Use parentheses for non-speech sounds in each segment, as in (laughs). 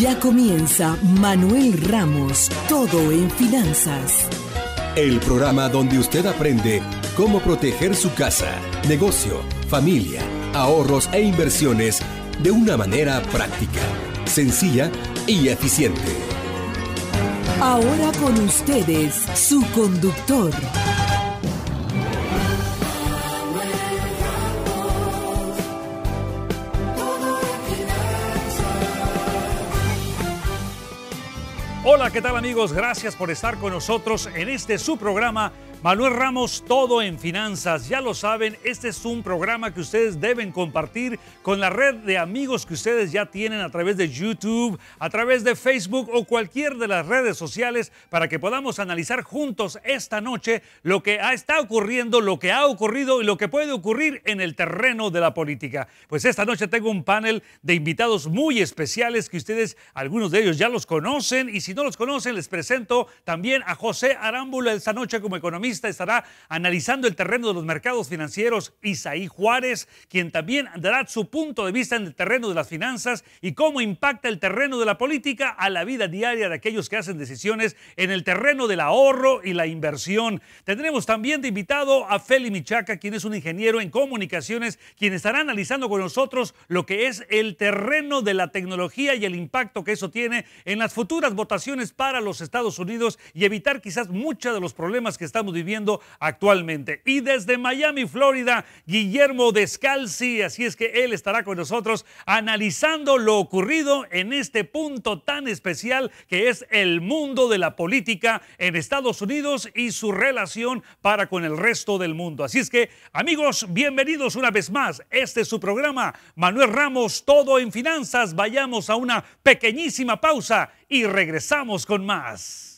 Ya comienza Manuel Ramos, todo en finanzas. El programa donde usted aprende cómo proteger su casa, negocio, familia, ahorros e inversiones de una manera práctica, sencilla y eficiente. Ahora con ustedes, su conductor. Hola, ¿qué tal amigos? Gracias por estar con nosotros en este su programa Manuel Ramos, todo en finanzas. Ya lo saben, este es un programa que ustedes deben compartir con la red de amigos que ustedes ya tienen a través de YouTube, a través de Facebook o cualquier de las redes sociales para que podamos analizar juntos esta noche lo que está ocurriendo, lo que ha ocurrido y lo que puede ocurrir en el terreno de la política. Pues esta noche tengo un panel de invitados muy especiales que ustedes, algunos de ellos ya los conocen y si no los conocen les presento también a José Arámbula esta noche como economista estará analizando el terreno de los mercados financieros Isaí Juárez, quien también dará su punto de vista en el terreno de las finanzas y cómo impacta el terreno de la política a la vida diaria de aquellos que hacen decisiones en el terreno del ahorro y la inversión. Tendremos también de invitado a Feli Michaca, quien es un ingeniero en comunicaciones, quien estará analizando con nosotros lo que es el terreno de la tecnología y el impacto que eso tiene en las futuras votaciones para los Estados Unidos y evitar quizás muchos de los problemas que estamos viviendo actualmente. Y desde Miami, Florida, Guillermo Descalzi, así es que él estará con nosotros analizando lo ocurrido en este punto tan especial que es el mundo de la política en Estados Unidos y su relación para con el resto del mundo. Así es que, amigos, bienvenidos una vez más. Este es su programa, Manuel Ramos, todo en finanzas. Vayamos a una pequeñísima pausa y regresamos con más.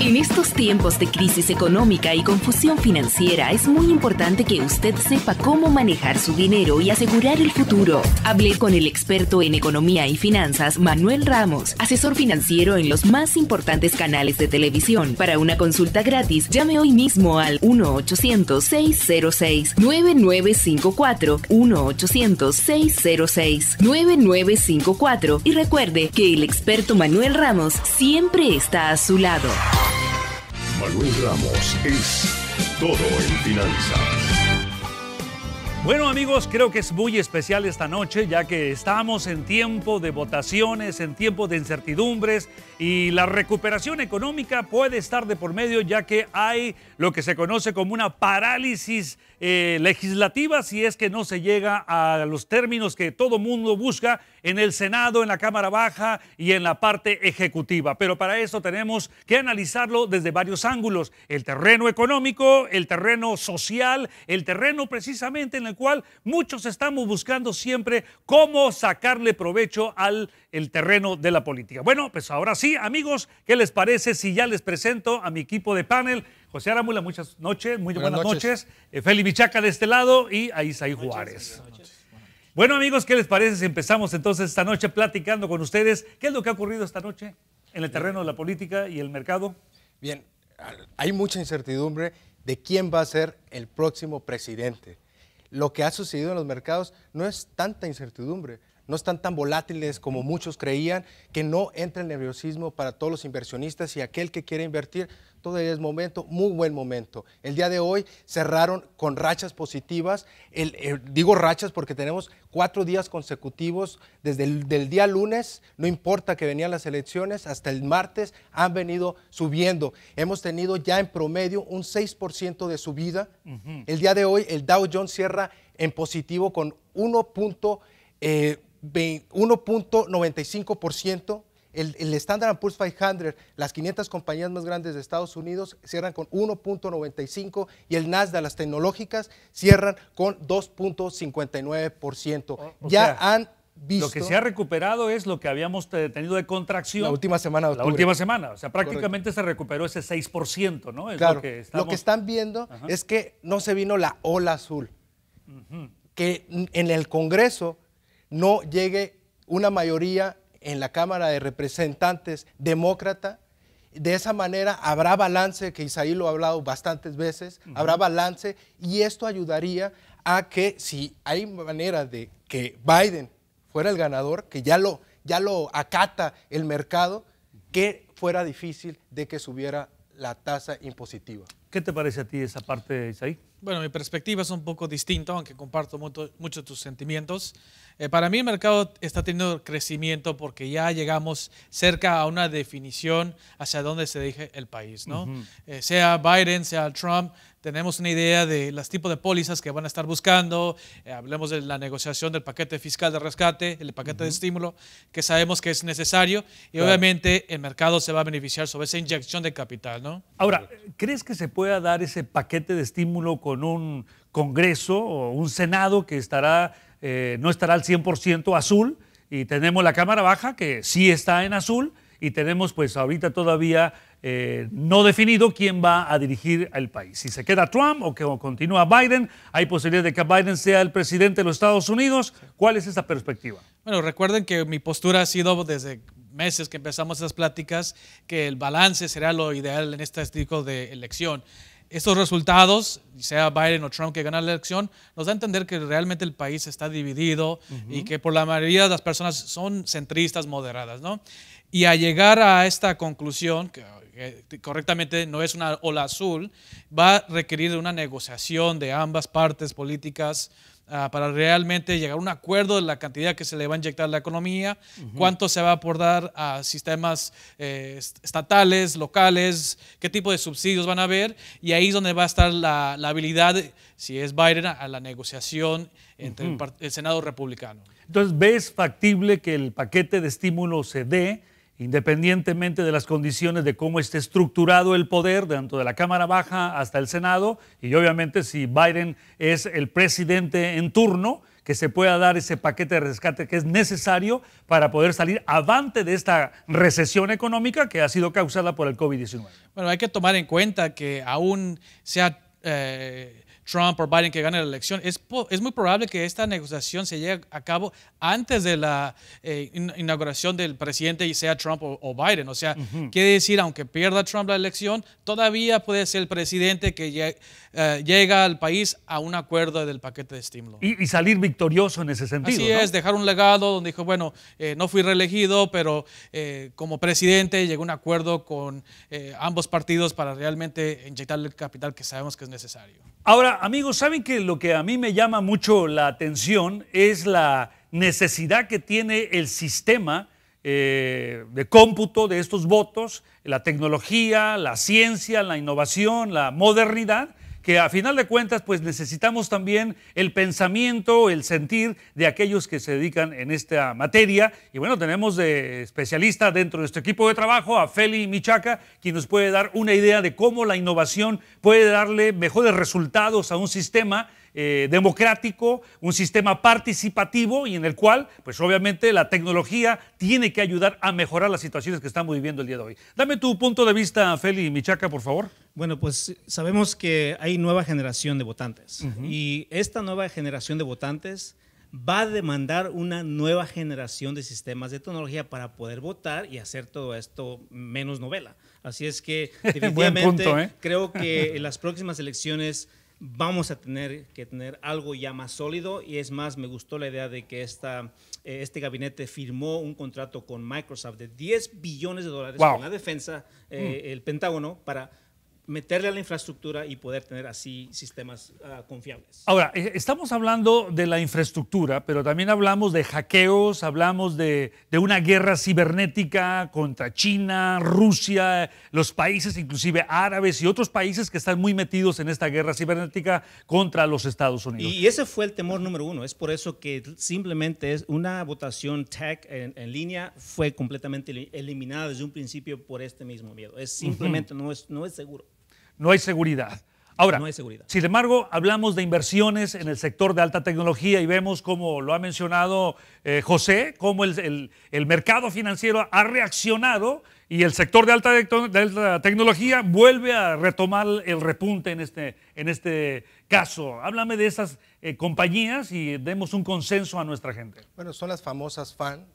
En estos tiempos de crisis económica y confusión financiera es muy importante que usted sepa cómo manejar su dinero y asegurar el futuro. Hablé con el experto en economía y finanzas Manuel Ramos, asesor financiero en los más importantes canales de televisión. Para una consulta gratis, llame hoy mismo al 1-800-606-9954, 1-800-606-9954 y recuerde que el experto Manuel Ramos siempre está a su lado. Manuel Ramos es todo en finanzas. Bueno amigos, creo que es muy especial esta noche ya que estamos en tiempo de votaciones, en tiempo de incertidumbres y la recuperación económica puede estar de por medio ya que hay lo que se conoce como una parálisis eh, legislativa si es que no se llega a los términos que todo mundo busca en el Senado, en la Cámara Baja y en la parte ejecutiva. Pero para eso tenemos que analizarlo desde varios ángulos. El terreno económico, el terreno social, el terreno precisamente en el cual muchos estamos buscando siempre cómo sacarle provecho al el terreno de la política. Bueno, pues ahora sí, amigos, ¿qué les parece si ya les presento a mi equipo de panel? José Aramula, muchas noches, muy buenas, noches. Eh, Feli Michaca de este lado y a Isaí Juárez. Bueno, amigos, ¿qué les parece si empezamos entonces esta noche platicando con ustedes? ¿Qué es lo que ha ocurrido esta noche en el terreno de la política y el mercado? Bien, hay mucha incertidumbre de quién va a ser el próximo presidente. Lo que ha sucedido en los mercados no es tanta incertidumbre, no están tan volátiles como muchos creían, que no entra el nerviosismo para todos los inversionistas y aquel que quiere invertir, todavía es momento, muy buen momento. El día de hoy cerraron con rachas positivas, digo rachas porque tenemos cuatro días consecutivos, desde el día lunes, no importa que venían las elecciones, hasta el martes han venido subiendo. Hemos tenido ya en promedio un 6% de subida. El día de hoy el Dow Jones cierra en positivo con 1. 1.95%. El, el, Standard Poor's 500, las 500 compañías más grandes de Estados Unidos, cierran con 1.95 y el Nasdaq, las tecnológicas, cierran con 2.59%. ya han visto... Lo que se ha recuperado es lo que habíamos tenido de contracción. La última semana La última semana. O sea, prácticamente se recuperó ese 6%, ¿no? Es lo, que lo, que están viendo es que no se vino la ola azul. Que en el Congreso no llegue una mayoría en la Cámara de Representantes demócrata. De esa manera habrá balance, que Isaí lo ha hablado bastantes veces, habrá balance y esto ayudaría a que si hay manera de que Biden fuera el ganador, que ya lo, ya lo acata el mercado, que fuera difícil de que subiera la tasa impositiva. ¿Qué te parece a ti esa parte, Isaí? Bueno, mi perspectiva es un poco distinta, aunque comparto mucho, mucho tus sentimientos. Eh, para mí el mercado está teniendo crecimiento porque ya llegamos cerca a una definición hacia dónde se dirige el país. ¿no? Eh, sea Biden, sea Trump, tenemos una idea de los tipos de pólizas que van a estar buscando. Eh, hablemos de la negociación del paquete fiscal de rescate, el paquete de estímulo, que sabemos que es necesario. Y obviamente el mercado se va a beneficiar sobre esa inyección de capital. ¿no? Ahora, ¿crees que se pueda dar ese paquete de estímulo con un Congreso o un Senado que estará, eh, no estará al 100% azul? Y tenemos la Cámara Baja que sí está en azul y tenemos pues ahorita todavía eh, no definido quién va a dirigir el país. Si se queda Trump o que continúa Biden, hay posibilidad de que Biden sea el presidente de los Estados Unidos. ¿Cuál es esa perspectiva? Bueno, recuerden que mi postura ha sido desde meses que empezamos esas pláticas que el balance será lo ideal en este tipo de elección. Estos resultados, sea Biden o Trump que gana la elección, nos da a entender que realmente el país está dividido y que por la mayoría de las personas son centristas moderadas, ¿no? Y a llegar a esta conclusión, que correctamente no es una ola azul, va a requerir una negociación de ambas partes políticas ah, para realmente llegar a un acuerdo de la cantidad que se le va a inyectar a la economía, cuánto se va a aportar a sistemas eh, estatales, locales, qué tipo de subsidios van a haber, y ahí es donde va a estar la, habilidad, si es Biden, a la negociación entre el, el Senado republicano. Entonces, ¿ves factible que el paquete de estímulo se dé? Independientemente de las condiciones de cómo esté estructurado el poder, tanto de la Cámara Baja hasta el Senado, y obviamente si Biden es el presidente en turno, que se pueda dar ese paquete de rescate que es necesario para poder salir avante de esta recesión económica que ha sido causada por el COVID-19. Bueno, hay que tomar en cuenta que aún sea... Eh, Trump o Biden que gane la elección, es, es muy probable que esta negociación se lleve a cabo antes de la eh, inauguración del presidente, y sea Trump o, Biden. O sea, quiere decir, aunque pierda Trump la elección, todavía puede ser el presidente que eh, llega al país a un acuerdo del paquete de estímulo. Y, salir victorioso en ese sentido. Así es, dejar un legado donde dijo, bueno, eh, no fui reelegido, pero como presidente llegó a un acuerdo con ambos partidos para realmente inyectar el capital que sabemos que es necesario. Ahora, amigos, ¿saben que lo que a mí me llama mucho la atención es la necesidad que tiene el sistema eh, de cómputo de estos votos, la tecnología, la ciencia, la innovación, la modernidad? Que a final de cuentas pues necesitamos también el pensamiento, el sentir de aquellos que se dedican en esta materia. Y bueno, tenemos de especialista dentro de nuestro equipo de trabajo a Feli Michaca, quien nos puede dar una idea de cómo la innovación puede darle mejores resultados a un sistema eh, democrático, un sistema participativo y en el cual, pues obviamente la tecnología tiene que ayudar a mejorar las situaciones que estamos viviendo el día de hoy. Dame tu punto de vista, Feli Michaca, por favor. Bueno, pues sabemos que hay nueva generación de votantes y esta nueva generación de votantes va a demandar una nueva generación de sistemas de tecnología para poder votar y hacer todo esto menos novela. Así es que (laughs) definitivamente ¿eh? creo que (laughs) en las próximas elecciones vamos a tener que tener algo ya más sólido y es más, me gustó la idea de que esta, eh, este gabinete firmó un contrato con Microsoft de 10 billones de dólares con la defensa, eh, mm. el Pentágono, para meterle a la infraestructura y poder tener así sistemas ah, confiables. Ahora, eh, estamos hablando de la infraestructura, pero también hablamos de hackeos, hablamos de, de, una guerra cibernética contra China, Rusia, los países inclusive árabes y otros países que están muy metidos en esta guerra cibernética contra los Estados Unidos. Y ese fue el temor número uno. Es por eso que simplemente es una votación tech en, línea fue completamente eliminada desde un principio por este mismo miedo. Es simplemente no, es, no es seguro no hay seguridad. Ahora, no hay seguridad. sin embargo, hablamos de inversiones en el sector de alta tecnología y vemos, como lo ha mencionado eh, José, cómo el, mercado financiero ha reaccionado y el sector de alta, de tecnología vuelve a retomar el repunte en este, en este caso. Háblame de esas eh, compañías y demos un consenso a nuestra gente. Bueno, son las famosas FAN,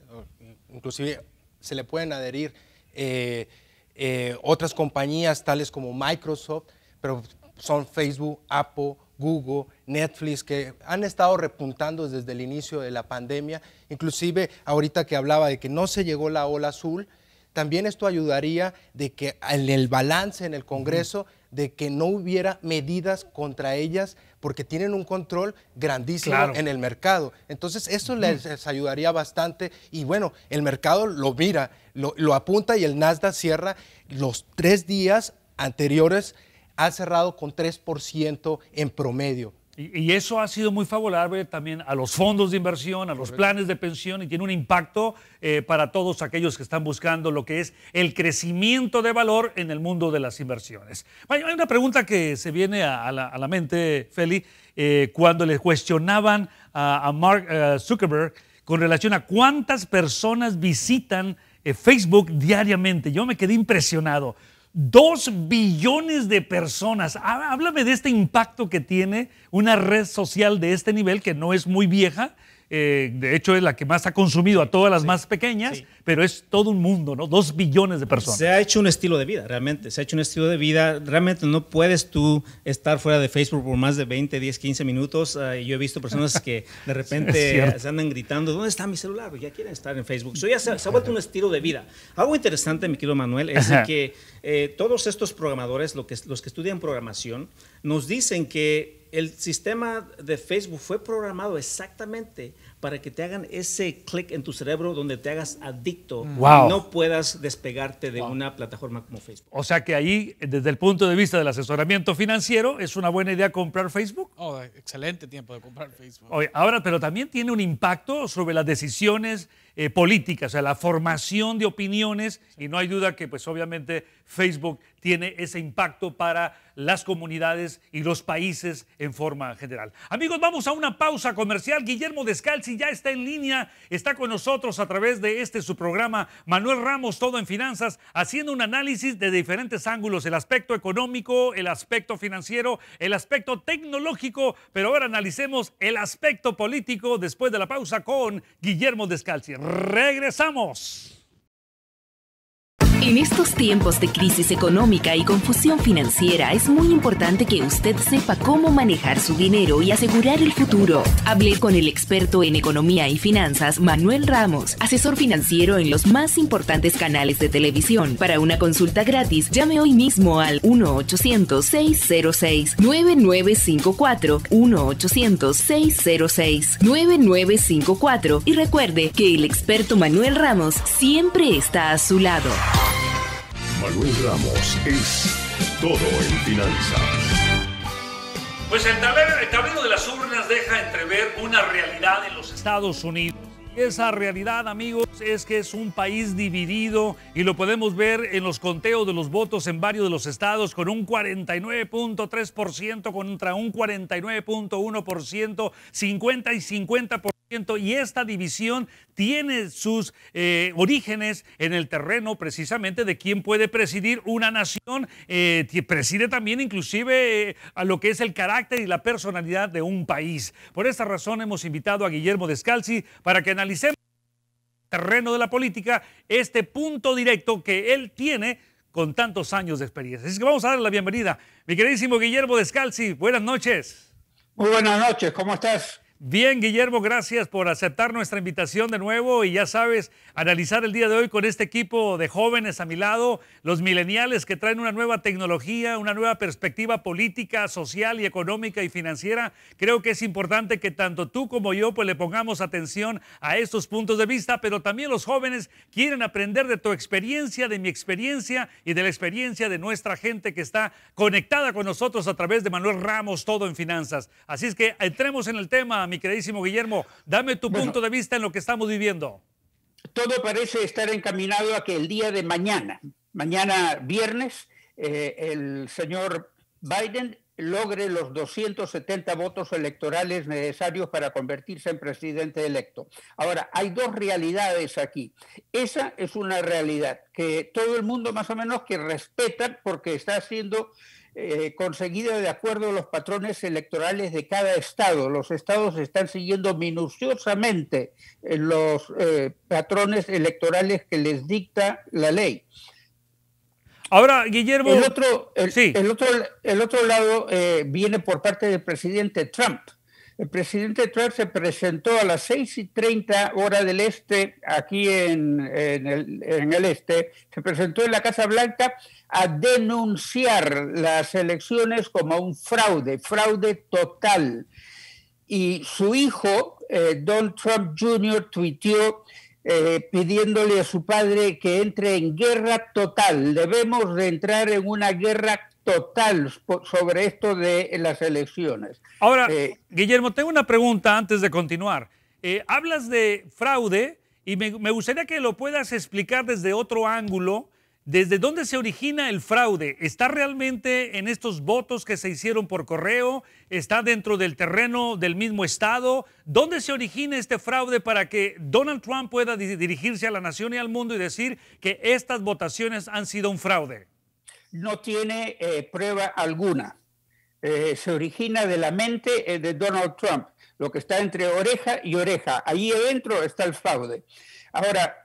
inclusive se le pueden adherir. Eh, eh, otras compañías tales como Microsoft, pero son Facebook, Apple, Google, Netflix, que han estado repuntando desde el inicio de la pandemia. Inclusive ahorita que hablaba de que no se llegó la ola azul, también esto ayudaría de que en el balance en el Congreso, de que no hubiera medidas contra ellas porque tienen un control grandísimo en el mercado. Entonces, eso les, ayudaría bastante y bueno, el mercado lo mira, lo, lo apunta y el Nasdaq cierra los tres días anteriores, ha cerrado con 3% en promedio. Y, eso ha sido muy favorable también a los fondos de inversión, a los planes de pensión y tiene un impacto eh, para todos aquellos que están buscando lo que es el crecimiento de valor en el mundo de las inversiones. Hay una pregunta que se viene a, la, mente, Feli, eh, cuando le cuestionaban a, Mark eh, Zuckerberg con relación a cuántas personas visitan Facebook diariamente. Yo me quedé impresionado. Dos billones de personas. Háblame de este impacto que tiene una red social de este nivel, que no es muy vieja, eh, de hecho es la que más ha consumido a todas las más pequeñas, pero es todo un mundo, ¿no? Dos billones de personas. Se ha hecho un estilo de vida, realmente, se ha hecho un estilo de vida, realmente no puedes tú estar fuera de Facebook por más de 20, 10, 15 minutos. Ah, yo he visto personas que (laughs) de repente se andan gritando, ¿dónde está mi celular? Ya quieren estar en Facebook. Eso ya se, ha vuelto un estilo de vida. Algo interesante, mi querido Manuel, es que eh, todos estos programadores, lo que, los que estudian programación, nos dicen que el sistema de Facebook fue programado exactamente para que te hagan ese clic en tu cerebro donde te hagas adicto y no puedas despegarte de una plataforma como Facebook. O sea que ahí, desde el punto de vista del asesoramiento financiero, es una buena idea comprar Facebook. Oh, excelente tiempo de comprar Facebook. ahora, pero también tiene un impacto sobre las decisiones eh, políticas, o sea, la formación de opiniones, y no hay duda que pues obviamente Facebook tiene ese impacto para las comunidades y los países en forma general. Amigos, vamos a una pausa comercial. Guillermo Descalzi ya está en línea, está con nosotros a través de este su programa, Manuel Ramos, todo en finanzas, haciendo un análisis de diferentes ángulos, el aspecto económico, el aspecto financiero, el aspecto tecnológico, pero ahora analicemos el aspecto político después de la pausa con Guillermo Descalzi. Regresamos. En estos tiempos de crisis económica y confusión financiera es muy importante que usted sepa cómo manejar su dinero y asegurar el futuro. Hablé con el experto en economía y finanzas, Manuel Ramos, asesor financiero en los más importantes canales de televisión. Para una consulta gratis, llame hoy mismo al 1-800-606-9954, 1-800-606-9954 y recuerde que el experto Manuel Ramos siempre está a su lado. Manuel Ramos es todo en finanzas. Pues el tablero, el tablero de las urnas deja entrever una realidad en los Estados Unidos. Esa realidad, amigos, es que es un país dividido y lo podemos ver en los conteos de los votos en varios de los estados con un 49.3% contra un 49.1%, 50 y 50% y esta división tiene sus eh, orígenes en el terreno precisamente de quién puede presidir una nación, eh, preside también inclusive eh, a lo que es el carácter y la personalidad de un país. Por esta razón hemos invitado a Guillermo Descalzi para que analicemos el terreno de la política, este punto directo que él tiene con tantos años de experiencia. Así que vamos a darle la bienvenida. Mi queridísimo Guillermo Descalzi, buenas noches. Muy buenas noches, ¿cómo estás? Bien, Guillermo, gracias por aceptar nuestra invitación de nuevo y ya sabes, analizar el día de hoy con este equipo de jóvenes a mi lado, los mileniales que traen una nueva tecnología, una nueva perspectiva política, social y económica y financiera. Creo que es importante que tanto tú como yo pues le pongamos atención a estos puntos de vista, pero también los jóvenes quieren aprender de tu experiencia, de mi experiencia y de la experiencia de nuestra gente que está conectada con nosotros a través de Manuel Ramos, todo en finanzas. Así es que entremos en el tema mi queridísimo Guillermo. Dame tu punto de vista en lo que estamos viviendo. Todo parece estar encaminado a que el día de mañana, mañana viernes, eh, el señor Biden logre los 270 votos electorales necesarios para convertirse en presidente electo. Ahora, hay dos realidades aquí. Esa es una realidad que todo el mundo más o menos que respeta porque está haciendo eh, conseguida de acuerdo a los patrones electorales de cada estado. Los estados están siguiendo minuciosamente eh, los eh, patrones electorales que les dicta la ley. Ahora, Guillermo. El otro, el, otro, el otro lado eh, viene por parte del presidente Trump. El presidente Trump se presentó a las 6 y 30 hora del este, aquí en, el, en, el, este, se presentó en la Casa Blanca a denunciar las elecciones como un fraude, fraude total. Y su hijo, eh, Don Trump Jr., tuiteó eh, pidiéndole a su padre que entre en guerra total. Debemos de entrar en una guerra total sobre esto de las elecciones. Ahora, eh, Guillermo, tengo una pregunta antes de continuar. Eh, hablas de fraude y me, me, gustaría que lo puedas explicar desde otro ángulo. ¿Desde dónde se origina el fraude? ¿Está realmente en estos votos que se hicieron por correo? ¿Está dentro del terreno del mismo Estado? ¿Dónde se origina este fraude para que Donald Trump pueda dirigirse a la nación y al mundo y decir que estas votaciones han sido un fraude? No tiene eh, prueba alguna. Eh, se origina de la mente eh, de Donald Trump, lo que está entre oreja y oreja. Ahí adentro está el fraude. Ahora,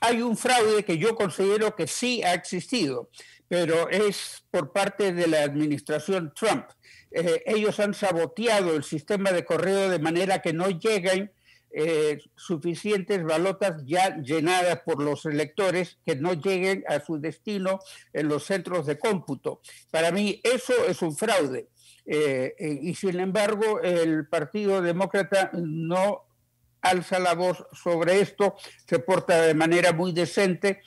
hay un fraude que yo considero que sí ha existido, pero es por parte de la administración Trump. ellos han saboteado el sistema de correo de manera que no lleguen eh, suficientes balotas ya llenadas por los electores que no lleguen a su destino en los centros de cómputo. Para mí eso es un fraude. Eh, eh, y sin embargo, el Partido Demócrata no alza la voz sobre esto, se porta de manera muy decente.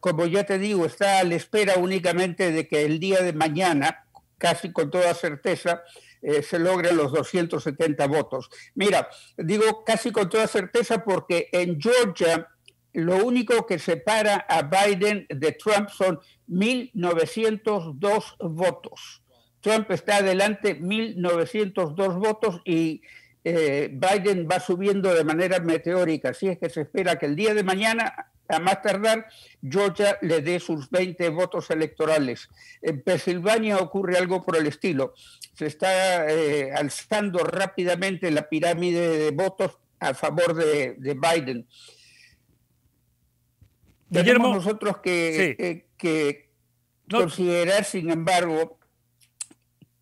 como ya te digo, está a la espera únicamente de que el día de mañana, casi con toda certeza, eh, se logren los 270 votos. Mira, digo casi con toda certeza porque en Georgia lo único que separa a Biden de Trump son 1.902 votos. Trump está adelante 1.902 votos y eh, Biden va subiendo de manera meteórica. Así es que se espera que el día de mañana a más tardar, Georgia le dé sus 20 votos electorales. En Pensilvania ocurre algo por el estilo. Se está eh, alzando rápidamente la pirámide de votos a favor de, Biden. Tenemos nosotros que, eh, que considerar, sin embargo,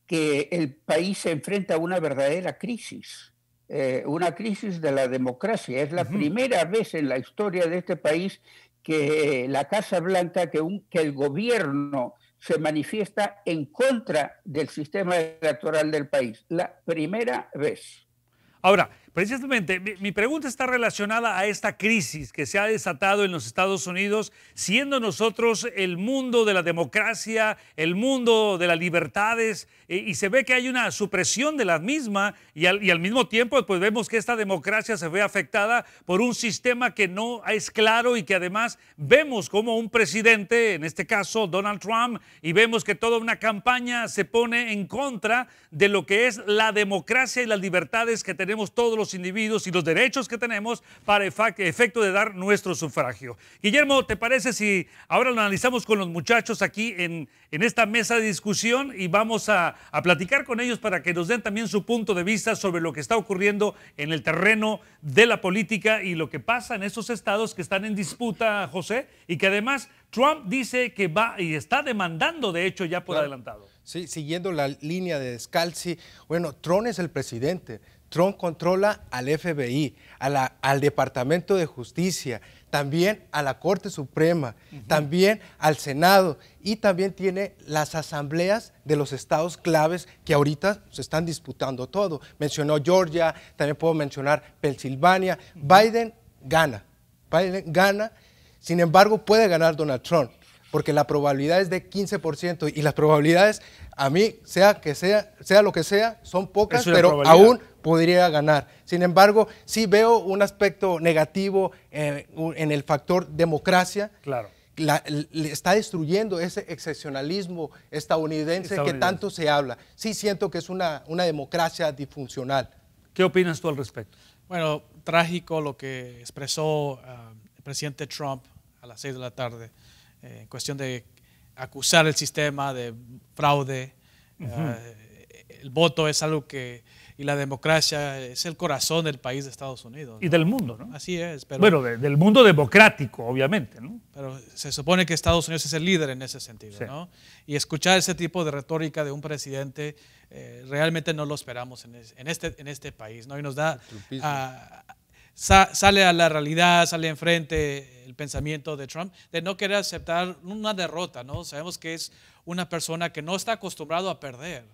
que el país se enfrenta a una verdadera crisis. Eh, una crisis de la democracia. Es la primera vez en la historia de este país que la Casa Blanca, que, que el gobierno se manifiesta en contra del sistema electoral del país. La primera vez. Ahora, Precisamente, mi, pregunta está relacionada a esta crisis que se ha desatado en los Estados Unidos, siendo nosotros el mundo de la democracia, el mundo de las libertades, eh, y se ve que hay una supresión de la misma, y al, y al, mismo tiempo pues vemos que esta democracia se ve afectada por un sistema que no es claro y que además vemos como un presidente, en este caso Donald Trump, y vemos que toda una campaña se pone en contra de lo que es la democracia y las libertades que tenemos todos los individuos y los derechos que tenemos para efecto de dar nuestro sufragio. Guillermo, ¿te parece si ahora lo analizamos con los muchachos aquí en, en esta mesa de discusión y vamos a, a platicar con ellos para que nos den también su punto de vista sobre lo que está ocurriendo en el terreno de la política y lo que pasa en esos estados que están en disputa, José, y que además Trump dice que va y está demandando, de hecho, ya por adelantado. Sí, siguiendo la línea de Descalzi, bueno, Trump es el presidente. Trump controla al FBI, al Departamento de Justicia, también a la Corte Suprema, también al Senado y también tiene las asambleas de los estados claves que ahorita se están disputando todo. Mencionó Georgia, también puedo mencionar Pensilvania. Biden gana, Biden gana, sin embargo puede ganar Donald Trump porque la probabilidad es de 15% y las probabilidades, a mí, sea que sea, sea lo que sea, son pocas, pero aún podría ganar. Sin embargo, sí veo un aspecto negativo eh, en el factor democracia. Claro. le está destruyendo ese excepcionalismo estadounidense, que tanto se habla. Sí siento que es una, una democracia disfuncional. ¿Qué opinas tú al respecto? Bueno, trágico lo que expresó ah, el presidente Trump a las seis de la tarde eh, en cuestión de acusar el sistema de fraude. Ah, el voto es algo que y la democracia es el corazón del país de Estados Unidos. Y del mundo, ¿no? Así es. Pero, bueno, del mundo democrático, obviamente, ¿no? Pero se supone que Estados Unidos es el líder en ese sentido, ¿no? Y escuchar ese tipo de retórica de un presidente eh, realmente no lo esperamos en, este, en este país, ¿no? Y nos da... sale a la realidad, sale enfrente el pensamiento de Trump de no querer aceptar una derrota, ¿no? Sabemos que es una persona que no está acostumbrado a perder.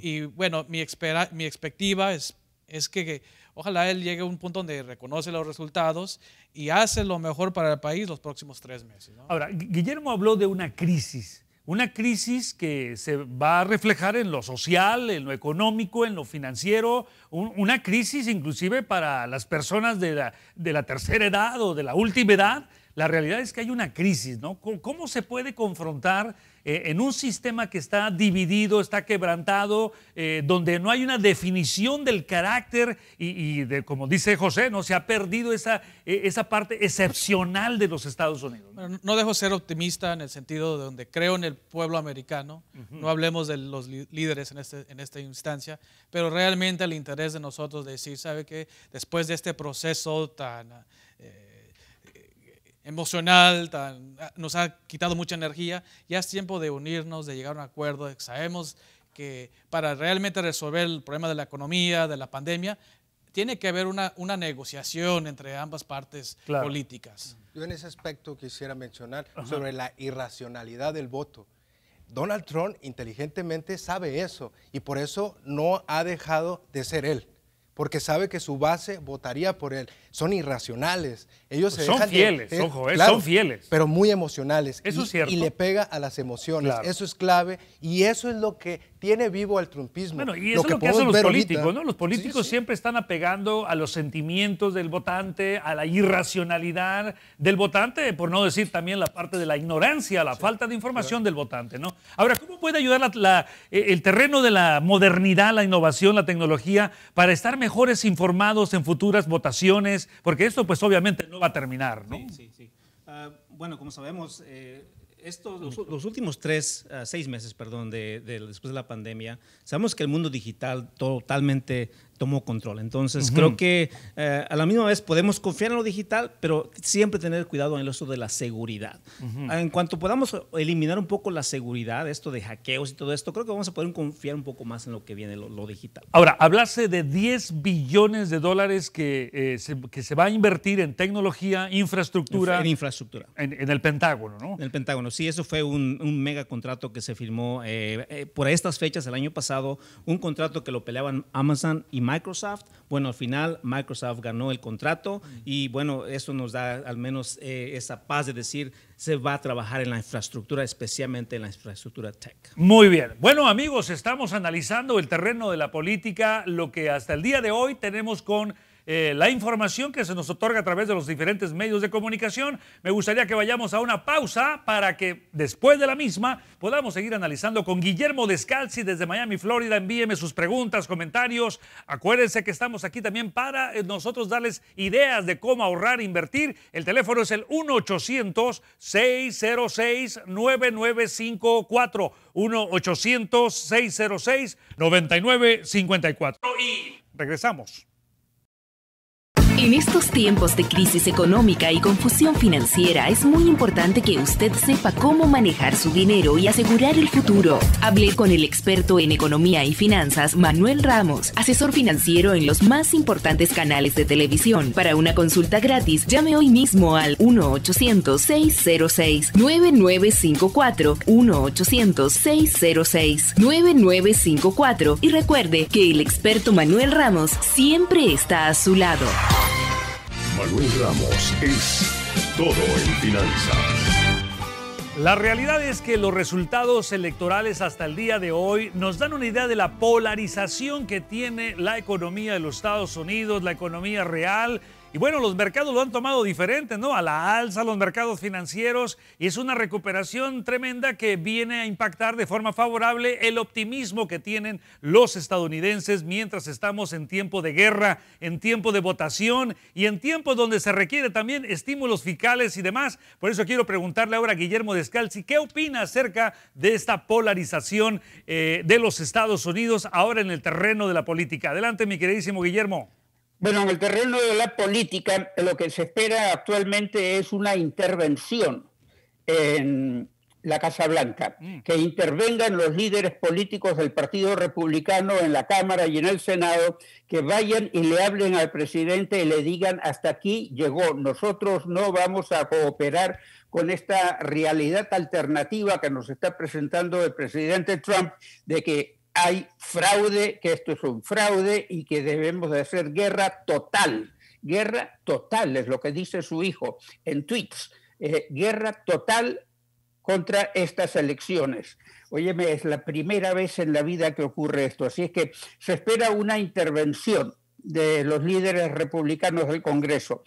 Y bueno, mi, espera, mi expectativa es, es que, ojalá él llegue a un punto donde reconoce los resultados y hace lo mejor para el país los próximos tres meses. Ahora, Guillermo habló de una crisis. Una crisis que se va a reflejar en lo social, en lo económico, en lo financiero, una crisis inclusive para las personas de la, de la tercera edad o de la última edad. La realidad es que hay una crisis, ¿no? ¿Cómo se puede confrontar eh, en un sistema que está dividido, está quebrantado, eh, donde no hay una definición del carácter y, de, como dice José, no se ha perdido esa, e, esa parte excepcional de los Estados Unidos. no dejo ser optimista en el sentido de donde creo en el pueblo americano, no hablemos de los líderes en, este, en esta instancia, pero realmente el interés de nosotros de decir, ¿sabe qué? Después de este proceso tan... Emocional, nos ha quitado mucha energía. Ya es tiempo de unirnos, de llegar a un acuerdo. Sabemos que para realmente resolver el problema de la economía, de la pandemia, tiene que haber una, una negociación entre ambas partes políticas. Yo en ese aspecto quisiera mencionar sobre la irracionalidad del voto. Donald Trump inteligentemente sabe eso y por eso no ha dejado de ser él porque sabe que su base votaría por él. Son irracionales. Ellos pues son fieles, ojo, eh, son fieles. Pero muy emocionales. Eso y, es cierto. Y le pega a las emociones. Eso es clave y eso es lo que tiene vivo al trumpismo. Bueno, y eso es lo que hacen los políticos, ¿no? Los políticos siempre están apegando a los sentimientos del votante, a la irracionalidad del votante, por no decir también la parte de la ignorancia, la falta de información del votante, ¿no? Ahora, ¿cómo puede ayudar eh, el terreno de la modernidad, la innovación, la tecnología para estar mejor mejores informados en futuras votaciones? Porque esto pues obviamente no va a terminar, ¿no? Sí, sí, sí. Ah, bueno, como sabemos, eh, estos, los, últimos tres, uh, seis meses, perdón, de, después de la pandemia, sabemos que el mundo digital totalmente tomó control. Entonces, creo que eh, a la misma vez podemos confiar en lo digital, pero siempre tener cuidado en el uso de la seguridad. En cuanto podamos eliminar un poco la seguridad, esto de hackeos y todo esto, creo que vamos a poder confiar un poco más en lo que viene, lo, digital. Ahora, hablarse de 10 billones de dólares que, eh, se, que se va a invertir en tecnología, infraestructura. En, infraestructura. En, el Pentágono, ¿no? En el Pentágono, sí, eso fue un, mega contrato que se firmó eh, por estas fechas el año pasado, un contrato que lo peleaban Amazon y Microsoft. Bueno, al final Microsoft ganó el contrato y bueno, eso nos da al menos eh, esa paz de decir se va a trabajar en la infraestructura, especialmente en la infraestructura tech. Muy bien. Bueno, amigos, estamos analizando el terreno de la política, lo que hasta el día de hoy tenemos con eh, la información que se nos otorga a través de los diferentes medios de comunicación. Me gustaría que vayamos a una pausa para que después de la misma podamos seguir analizando con Guillermo Descalzi desde Miami, Florida. Envíeme sus preguntas, comentarios. Acuérdense que estamos aquí también para eh, nosotros darles ideas de cómo ahorrar, invertir. El teléfono es el 1-800-606-9954. 1-800-606-9954. Y regresamos. En estos tiempos de crisis económica y confusión financiera es muy importante que usted sepa cómo manejar su dinero y asegurar el futuro. Hablé con el experto en economía y finanzas, Manuel Ramos, asesor financiero en los más importantes canales de televisión. Para una consulta gratis, llame hoy mismo al 1-800-606-9954, 1-800-606-9954 y recuerde que el experto Manuel Ramos siempre está a su lado. Manuel Ramos es todo en finanzas. La realidad es que los resultados electorales hasta el día de hoy nos dan una idea de la polarización que tiene la economía de los Estados Unidos, la economía real Y bueno, los mercados lo han tomado diferente, ¿no? A la alza los mercados financieros y es una recuperación tremenda que viene a impactar de forma favorable el optimismo que tienen los estadounidenses mientras estamos en tiempo de guerra, en tiempo de votación y en tiempos donde se requiere también estímulos fiscales y demás. Por eso quiero preguntarle ahora a Guillermo Descalzi, ¿qué opina acerca de esta polarización eh, de los Estados Unidos ahora en el terreno de la política? Adelante, mi queridísimo Guillermo. Bueno, en el terreno de la política, lo que se espera actualmente es una intervención en la Casa Blanca, mm. que intervengan los líderes políticos del Partido Republicano en la Cámara y en el Senado, que vayan y le hablen al presidente y le digan, hasta aquí llegó, nosotros no vamos a cooperar con esta realidad alternativa que nos está presentando el presidente Trump de que hay fraude, que esto es un fraude y que debemos de hacer guerra total. Guerra total es lo que dice su hijo en tweets. Eh, guerra total contra estas elecciones. Óyeme, es la primera vez en la vida que ocurre esto, así es que se espera una intervención de los líderes republicanos del Congreso.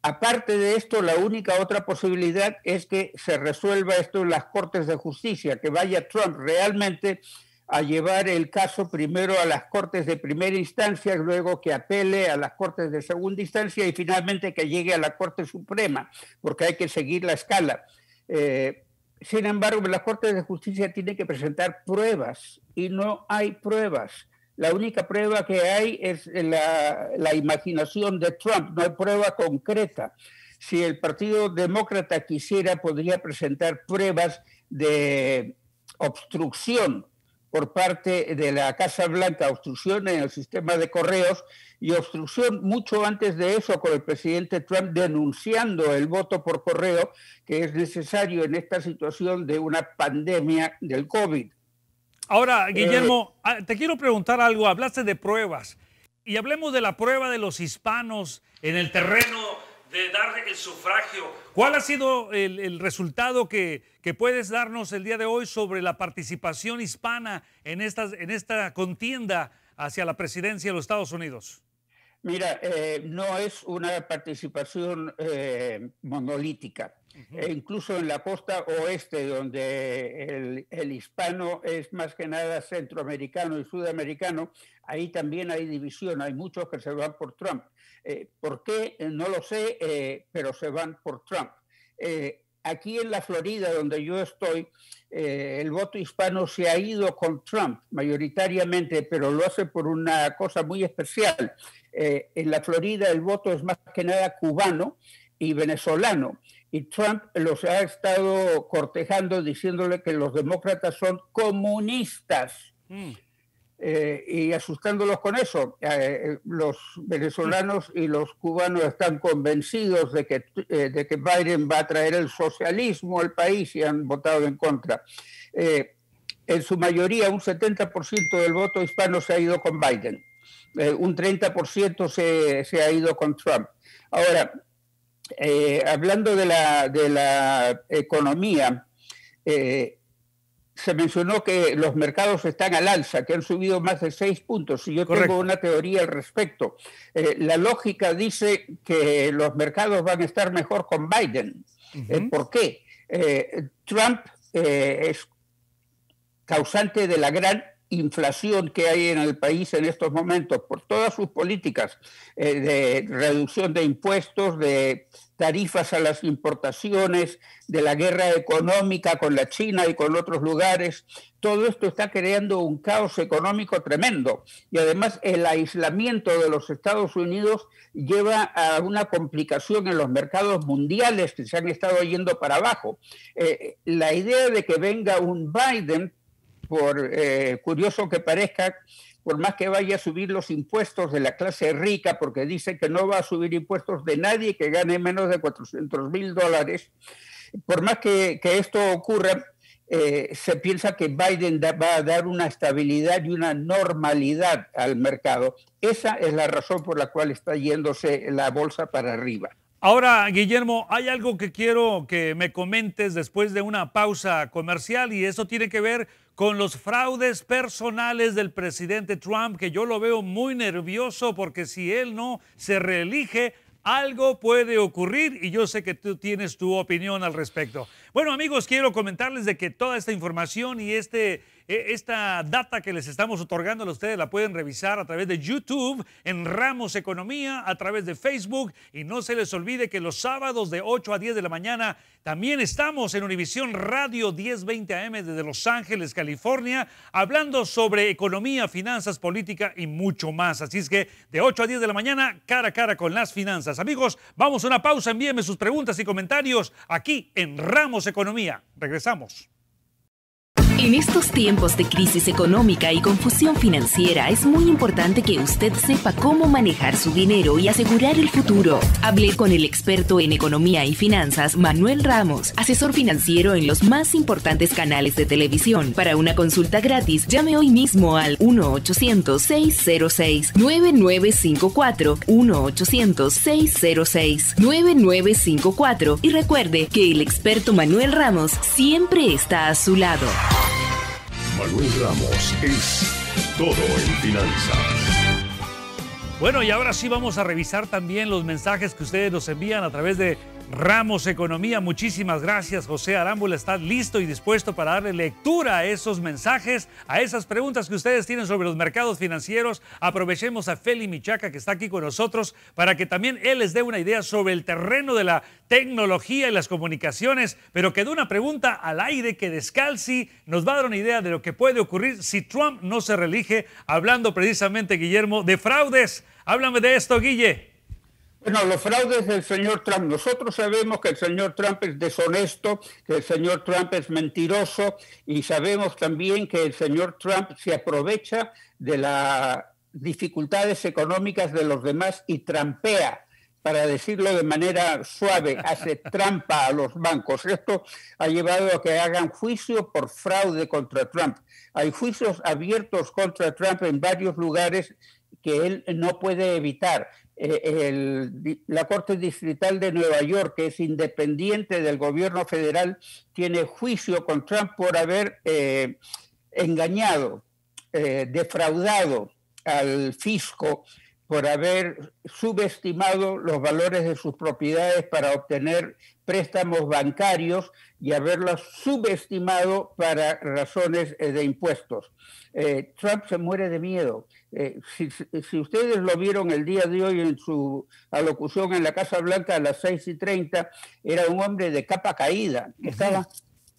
Aparte de esto, la única otra posibilidad es que se resuelva esto en las Cortes de Justicia, que vaya Trump realmente a llevar el caso primero a las Cortes de primera instancia, luego que apele a las Cortes de segunda instancia y finalmente que llegue a la Corte Suprema, porque hay que seguir la escala. Eh, sin embargo, la Corte de Justicia tiene que presentar pruebas y no hay pruebas. La única prueba que hay es la imaginación de Trump, no hay prueba concreta. Si el Partido Demócrata quisiera, podría presentar pruebas de obstrucción por parte de la Casa Blanca, obstrucción en el sistema de correos y obstrucción mucho antes de eso con el presidente Trump denunciando el voto por correo que es necesario en esta situación de una pandemia del COVID. Ahora, Guillermo, eh, ah, te quiero preguntar algo. Hablaste de pruebas y hablemos de la prueba de los hispanos en el terreno de dar el sufragio. ¿Cuál ha sido el, resultado que, puedes darnos el día de hoy sobre la participación hispana en, estas, en esta contienda hacia la presidencia de los Estados Unidos? Mira, eh, no es una participación eh, monolítica. E incluso en la costa oeste, donde el, el, hispano es más que nada centroamericano y sudamericano, ahí también hay división. Hay muchos que se van por Trump. Eh, ¿Por qué? Eh, no lo sé, eh, pero se van por Trump. aquí en la Florida, donde yo estoy, el voto hispano se ha ido con Trump mayoritariamente, pero lo hace por una cosa muy especial. en la Florida el voto es más que nada cubano y venezolano. Y Trump los ha estado cortejando diciéndole que los demócratas son comunistas. Mm. Eh, y asustándolos con eso. Eh, los venezolanos y los cubanos están convencidos de que, eh, de que Biden va a traer el socialismo al país y han votado en contra. en su mayoría, un 70% del voto hispano se ha ido con Biden, un 30% se, se, ha ido con Trump. Ahora, hablando de la, de la economía, se mencionó que los mercados están al alza, que han subido más de seis puntos, y yo tengo una teoría al respecto. Eh, la lógica dice que los mercados van a estar mejor con Biden. Eh, ¿Por qué? Eh, Trump es causante de la gran inflación que hay en el país en estos momentos por todas sus políticas de reducción de impuestos, de tarifas a las importaciones, de la guerra económica con la China y con otros lugares. Todo esto está creando un caos económico tremendo. Y además el aislamiento de los Estados Unidos lleva a una complicación en los mercados mundiales que se han estado yendo para abajo. Eh, la idea de que venga un Biden, por eh, curioso que parezca, por más que vaya a subir los impuestos de la clase rica, porque dice que no va a subir impuestos de nadie que gane menos de 400 mil dólares, por más que, esto ocurra, eh, se piensa que Biden va a dar una estabilidad y una normalidad al mercado. Esa es la razón por la cual está yéndose la bolsa para arriba. Ahora, Guillermo, hay algo que quiero que me comentes después de una pausa comercial y eso tiene que ver con los fraudes personales del presidente Trump, que yo lo veo muy nervioso porque si él no se reelige, algo puede ocurrir y yo sé que tú tienes tu opinión al respecto. Bueno amigos, quiero comentarles de que toda esta información y este esta data que les estamos otorgando a ustedes la pueden revisar a través de YouTube, en Ramos Economía, a través de Facebook. Y no se les olvide que los sábados de 8 a 10 de la mañana también estamos en Univisión Radio 1020 AM desde Los Ángeles, California, hablando sobre economía, finanzas, política y mucho más. Así es que de 8 a 10 de la mañana, cara a cara con las finanzas. Amigos, vamos a una pausa. Envíenme sus preguntas y comentarios aquí en Ramos Economía. Regresamos. En estos tiempos de crisis económica y confusión financiera es muy importante que usted sepa cómo manejar su dinero y asegurar el futuro. Hablé con el experto en economía y finanzas, Manuel Ramos, asesor financiero en los más importantes canales de televisión. Para una consulta gratis, llame hoy mismo al 1-800-606-9954, 1-800-606-9954 y recuerde que el experto Manuel Ramos siempre está a su lado. Manuel Ramos es todo en finanzas. Bueno, y ahora sí vamos a revisar también los mensajes que ustedes nos envían a través de Ramos Economía. Muchísimas gracias, José Arámbula. Está listo y dispuesto para darle lectura a esos mensajes, a esas preguntas que ustedes tienen sobre los mercados financieros. Aprovechemos a Feli Michaca, que está aquí con nosotros, para que también él les dé una idea sobre el terreno de la tecnología y las comunicaciones, pero que una pregunta al aire que Descalzi nos va a dar una idea de lo que puede ocurrir si Trump no se reelige, hablando precisamente, Guillermo, de fraudes. Háblame de esto, Guille. Bueno, los fraudes del señor Trump. Nosotros sabemos que el señor Trump es deshonesto, que el señor Trump es mentiroso y sabemos también que el señor Trump se aprovecha de las dificultades económicas de los demás y trampea para decirlo de manera suave, hace (laughs) trampa a los bancos. Esto ha llevado a que hagan juicio por fraude contra Trump. Hay juicios abiertos contra Trump en varios lugares que él no puede evitar. Eh, la Corte Distrital de Nueva York, que es independiente del gobierno federal, tiene juicio con Trump por haber eh, engañado, eh, defraudado al fisco por haber subestimado los valores de sus propiedades para obtener préstamos bancarios y haberlos subestimado para razones de impuestos. Trump se muere de miedo. Eh, si, ustedes lo vieron el día de hoy en su alocución en la Casa Blanca a las 6 y 30, era un hombre de capa caída. Estaba,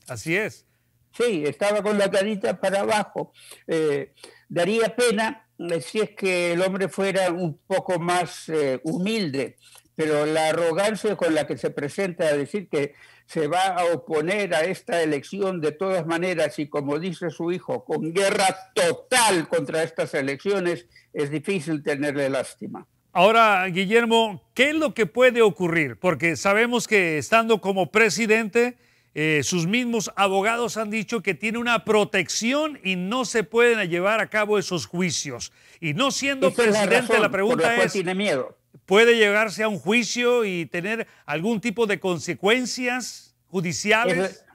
Así es. Sí, estaba con la carita para abajo. Eh, daría pena eh, si es que el hombre fuera un poco más humilde, pero la arrogancia con la que se presenta a decir que se va a oponer a esta elección de todas maneras y como dice su hijo, con guerra total contra estas elecciones, es difícil tenerle lástima. Ahora, Guillermo, ¿qué es lo que puede ocurrir? Porque sabemos que estando como presidente, eh, sus mismos abogados han dicho que tiene una protección y no se pueden llevar a cabo esos juicios. Y no siendo presidente, la, pregunta es, tiene miedo. ¿Puede llegarse a un juicio y tener algún tipo de consecuencias judiciales?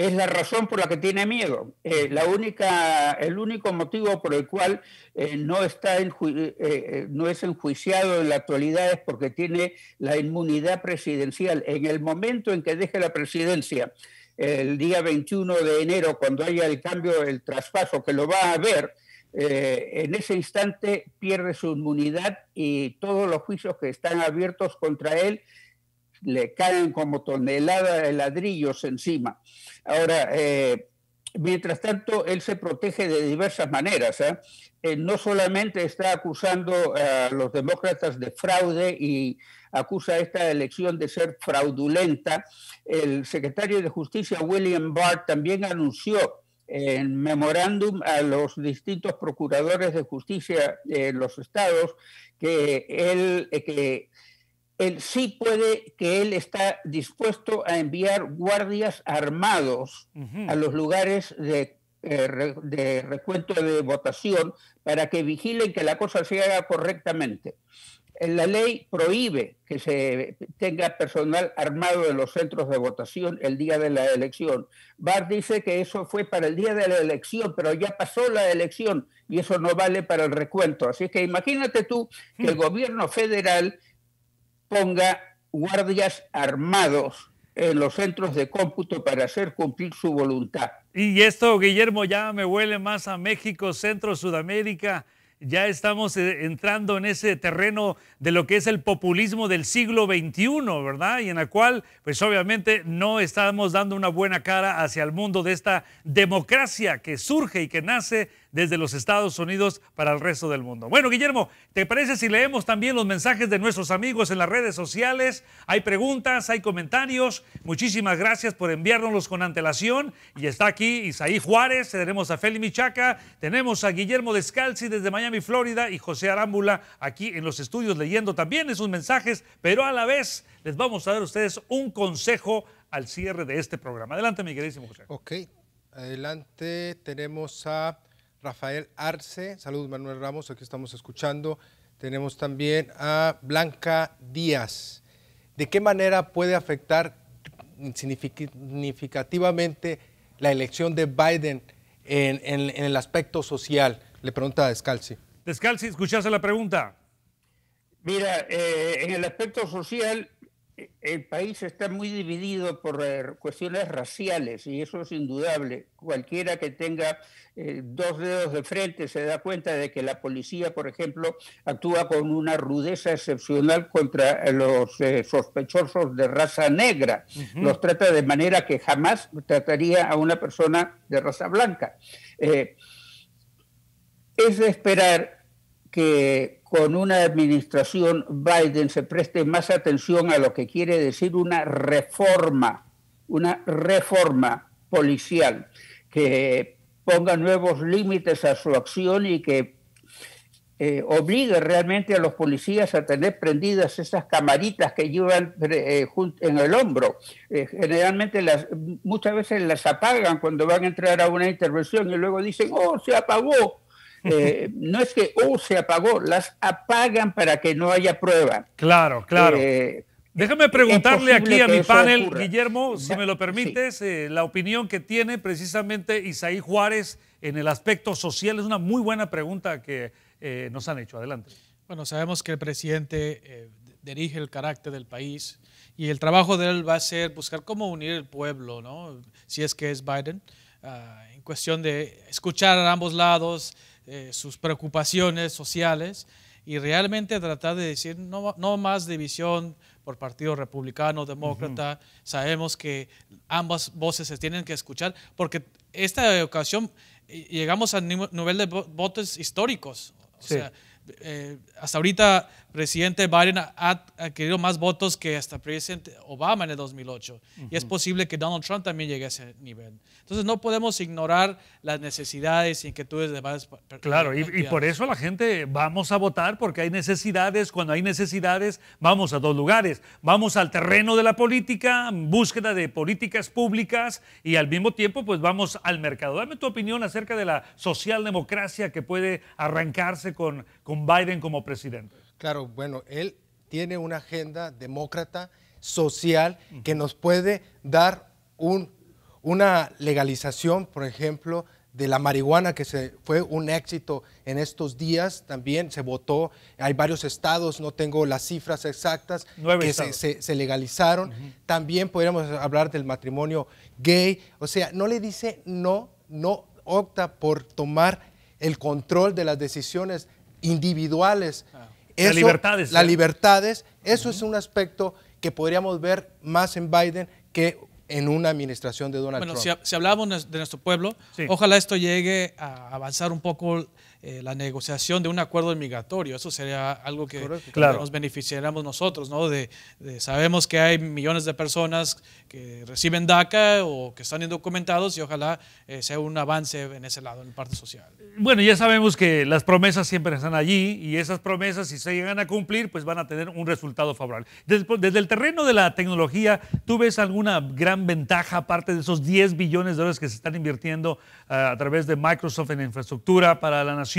Es, la razón por la que tiene miedo. Eh, la única, el único motivo por el cual eh, no, está eh, no es enjuiciado en la actualidad es porque tiene la inmunidad presidencial. En el momento en que deje la presidencia, el día 21 de enero, cuando haya el cambio, el traspaso, que lo va a haber, eh, en ese instante pierde su inmunidad y todos los juicios que están abiertos contra él le caen como tonelada de ladrillos encima. Ahora, eh, mientras tanto, él se protege de diversas maneras. ¿eh? no solamente está acusando a los demócratas de fraude y acusa esta elección de ser fraudulenta, el secretario de Justicia, William Barr, también anunció en memorándum a los distintos procuradores de justicia de los estados que él, que él sí puede, que él está dispuesto a enviar guardias armados a los lugares de, eh, de recuento de votación para que vigilen que la cosa se haga correctamente la ley prohíbe que se tenga personal armado en los centros de votación el día de la elección. Barr dice que eso fue para el día de la elección, pero ya pasó la elección y eso no vale para el recuento. Así que imagínate tú que el hmm. gobierno federal ponga guardias armados en los centros de cómputo para hacer cumplir su voluntad. Y esto, Guillermo, ya me huele más a México, Centro, Sudamérica ya estamos eh, entrando en ese terreno de lo que es el populismo del siglo XXI, ¿verdad? Y en la cual, pues obviamente no estamos dando una buena cara hacia el mundo de esta democracia que surge y que nace desde los Estados Unidos para el resto del mundo. Bueno, Guillermo, ¿te parece si leemos también los mensajes de nuestros amigos en las redes sociales? Hay preguntas, hay comentarios. Muchísimas gracias por enviárnoslos con antelación. Y está aquí Isaí Juárez, tenemos a Feli Michaca, tenemos a Guillermo Descalzi desde Miami, Florida, y José Arámbula aquí en los estudios leyendo también esos mensajes, pero a la vez les vamos a dar a ustedes un consejo al cierre de este programa. Adelante, mi queridísimo José. Ok, adelante tenemos a Rafael Arce, saludos Manuel Ramos, aquí estamos escuchando. Tenemos también a Blanca Díaz. ¿De qué manera puede afectar significativamente la elección de Biden en, el aspecto social? Le pregunta a Descalzi. Descalzi, ¿escuchaste la pregunta? Mira, eh, en el aspecto social, el país está muy dividido por eh, cuestiones raciales y eso es indudable. Cualquiera que tenga eh, dos dedos de frente se da cuenta de que la policía, por ejemplo, actúa con una rudeza excepcional contra los eh, sospechosos de raza negra. Los trata de manera que jamás trataría a una persona de raza blanca. es de esperar que con una administración Biden se preste más atención a lo que quiere decir una reforma, una reforma policial, que ponga nuevos límites a su acción y que eh, obligue realmente a los policías a tener prendidas esas camaritas que llevan eh, en el hombro. Eh, generalmente las, muchas veces las apagan cuando van a entrar a una intervención y luego dicen, oh, se apagó eh, no es que, oh, se apagó, las apagan para que no haya prueba. Claro, claro. Eh, Déjame preguntarle aquí a mi panel, Guillermo, si me lo permites, eh, la opinión que tiene precisamente Isaí Juárez en el aspecto social. Es una muy buena pregunta que nos han hecho. Adelante. Bueno, sabemos que el presidente dirige el carácter del país y el trabajo de él va a ser buscar cómo unir el pueblo, ¿no? Si es que es Biden, ah, en cuestión de escuchar a ambos lados, eh, sus preocupaciones sociales y realmente tratar de decir no, no más división por partido republicano, demócrata. Sabemos que ambas voces se tienen que escuchar porque esta ocasión eh, llegamos a nivel de votos históricos. O sea, eh, hasta ahorita presidente Biden ha adquirido más votos que hasta presidente Obama en el 2008. Y es posible que Donald Trump también llegue a ese nivel. Entonces no podemos ignorar las necesidades y inquietudes de varias Claro, y, y, por eso la gente vamos a votar porque hay necesidades. Cuando hay necesidades, vamos a dos lugares. Vamos al terreno de la política, búsqueda de políticas públicas y al mismo tiempo pues vamos al mercado. Dame tu opinión acerca de la socialdemocracia que puede arrancarse con, con Biden como presidente. Claro, bueno, él tiene una agenda demócrata, social, que nos puede dar un, una legalización, por ejemplo, de la marihuana, que se, fue un éxito en estos días, también se votó, hay varios estados, no tengo las cifras exactas, que se, legalizaron. También podríamos hablar del matrimonio gay, o sea, no le dice no, no opta por tomar el control de las decisiones individuales. Ah las libertades. Las ¿eh? libertades, eso es un aspecto que podríamos ver más en Biden que en una administración de Donald Trump. Bueno, si, hablamos de nuestro pueblo, ojalá esto llegue a avanzar un poco eh, la negociación de un acuerdo migratorio. Eso sería algo que nos beneficiaríamos nosotros, ¿no? De, sabemos que hay millones de personas que reciben DACA o que están indocumentados y ojalá eh, sea un avance en ese lado, en la parte social. Bueno, ya sabemos que las promesas siempre están allí y esas promesas, si se llegan a cumplir, pues van a tener un resultado favorable. Desde, desde el terreno de la tecnología, ¿tú ves alguna gran ventaja aparte de esos 10 billones de dólares que se están invirtiendo uh, a través de Microsoft en infraestructura para la nación?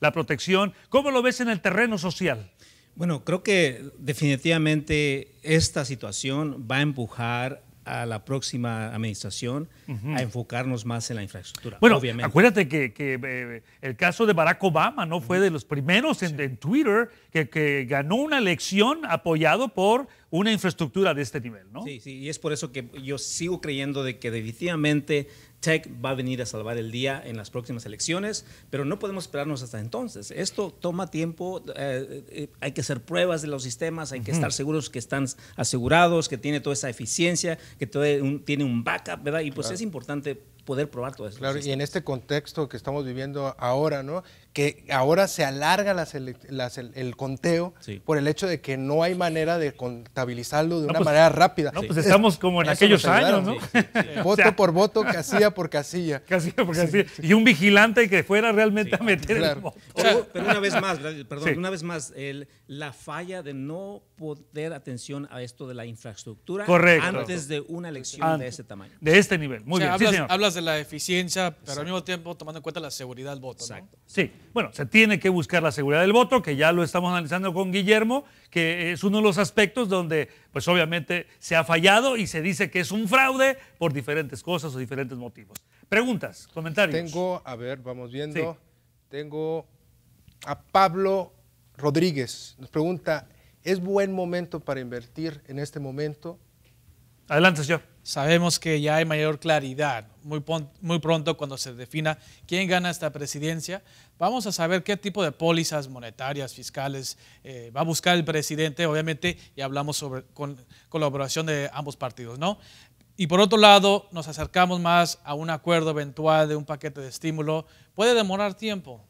La protección. ¿Cómo lo ves en el terreno social? Bueno, creo que definitivamente esta situación va a empujar a la próxima administración a enfocarnos más en la infraestructura. Bueno, obviamente. acuérdate que, que, eh, el caso de Barack Obama no fue de los primeros en, en Twitter que, que ganó una elección apoyado por una infraestructura de este nivel, ¿no? Sí, sí, y es por eso que yo sigo creyendo de que definitivamente Tech va a venir a salvar el día en las próximas elecciones, pero no podemos esperarnos hasta entonces. Esto toma tiempo, eh, eh, hay que hacer pruebas de los sistemas, hay que estar seguros que están asegurados, que tiene toda esa eficiencia, que todo un- tiene un backup, ¿verdad? Y pues es importante poder probar todo eso. Claro, y en este contexto que estamos viviendo ahora, ¿no? Que ahora se alarga las ele- las- el, el conteo Sí. por el hecho de que no hay manera de contabilizarlo de No, una pues- manera rápida. No, pues estamos como en Eso aquellos años, ¿no? sí, sí. (laughs) Voto por voto, casilla por casilla. Casi, porque así- y un vigilante que fuera realmente a meter claro. el voto. Pero, pero una vez más, perdón, Sí. una vez más, el- la falla de no poner atención a esto de la infraestructura Correcto. antes de una elección de ese tamaño. De este nivel. Muy O sea, bien. Sí, señor. hablas de la eficiencia, pero al mismo tiempo tomando en cuenta la seguridad del voto. ¿no? Exacto. Sí, bueno, se tiene que buscar la seguridad del voto, que ya lo estamos analizando con Guillermo, que es uno de los aspectos donde, pues obviamente, se ha fallado y se dice que es un fraude por diferentes cosas o diferentes motivos. Preguntas, comentarios. Tengo, a ver, vamos viendo. Sí. Tengo a Pablo Rodríguez. Nos pregunta, ¿es buen momento para invertir en este momento? Adelante, señor. Sabemos que ya hay mayor claridad muy, muy pronto cuando se defina quién gana esta presidencia. Vamos a saber qué tipo de pólizas monetarias, fiscales eh, va a buscar el presidente, obviamente, y hablamos sobre con colaboración de ambos partidos, ¿no? Y por otro lado, nos acercamos más a un acuerdo eventual de un paquete de estímulo. Puede demorar tiempo,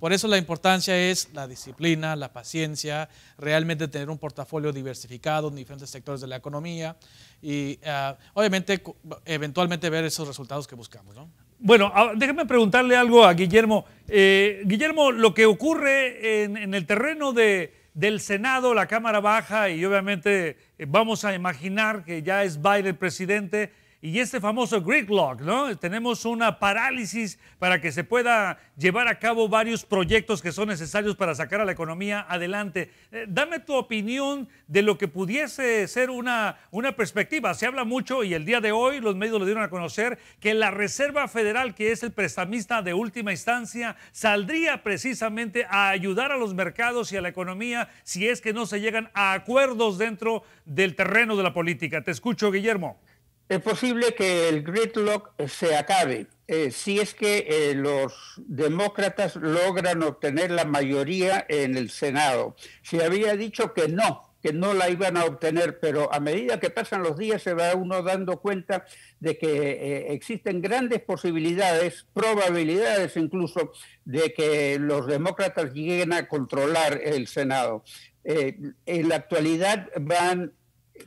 por eso la importancia es la disciplina, la paciencia, realmente tener un portafolio diversificado en diferentes sectores de la economía y ah, obviamente eventualmente ver esos resultados que buscamos. ¿no? Bueno, ah, déjeme preguntarle algo a Guillermo. Eh, Guillermo, lo que ocurre en, en el terreno de, del Senado, la Cámara Baja, y obviamente eh, vamos a imaginar que ya es Biden el presidente, y este famoso gridlock, ¿no? Tenemos una parálisis para que se pueda llevar a cabo varios proyectos que son necesarios para sacar a la economía adelante. Eh, dame tu opinión de lo que pudiese ser una, una perspectiva. Se habla mucho y el día de hoy los medios lo dieron a conocer que la Reserva Federal, que es el prestamista de última instancia, saldría precisamente a ayudar a los mercados y a la economía si es que no se llegan a acuerdos dentro del terreno de la política. Te escucho, Guillermo. Es posible que el gridlock se acabe eh, si es que eh, los demócratas logran obtener la mayoría en el Senado. Se había dicho que no, que no la iban a obtener, pero a medida que pasan los días se va uno dando cuenta de que eh, existen grandes posibilidades, probabilidades incluso, de que los demócratas lleguen a controlar el Senado. Eh, en la actualidad van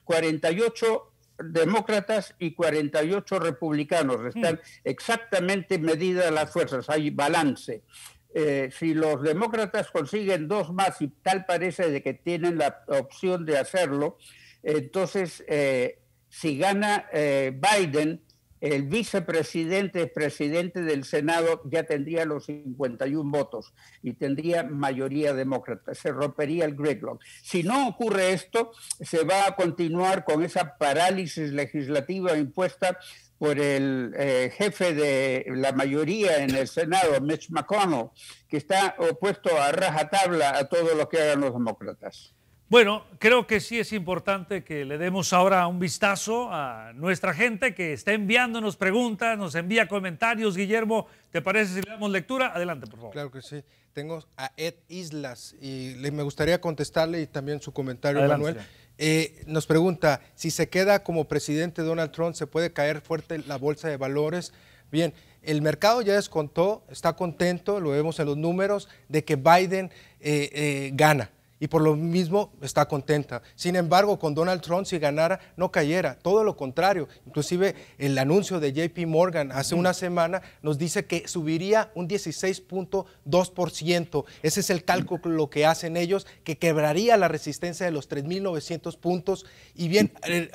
48 demócratas y 48 republicanos. Están exactamente medidas las fuerzas, hay balance. Eh, si los demócratas consiguen dos más y tal parece de que tienen la opción de hacerlo, entonces eh, si gana eh, Biden, el vicepresidente, presidente del Senado, ya tendría los 51 votos y tendría mayoría demócrata. Se rompería el gridlock. Si no ocurre esto, se va a continuar con esa parálisis legislativa impuesta por el eh, jefe de la mayoría en el Senado, Mitch McConnell, que está opuesto a rajatabla a todo lo que hagan los demócratas. Bueno, creo que sí es importante que le demos ahora un vistazo a nuestra gente que está enviándonos preguntas, nos envía comentarios. Guillermo, ¿te parece si le damos lectura? Adelante, por favor. Claro que sí. Tengo a Ed Islas y le- me gustaría contestarle y también su comentario, Adelante, Manuel. Eh, nos pregunta, si se queda como presidente Donald Trump, ¿se puede caer fuerte la bolsa de valores? Bien, el mercado ya descontó, está contento, lo vemos en los números, de que Biden eh, eh, gana. Y por lo mismo está contenta. Sin embargo, con Donald Trump, si ganara, no cayera. Todo lo contrario. Inclusive el anuncio de JP Morgan hace una semana nos dice que subiría un 16.2%. Ese es el cálculo que hacen ellos, que quebraría la resistencia de los 3.900 puntos. Y bien, el,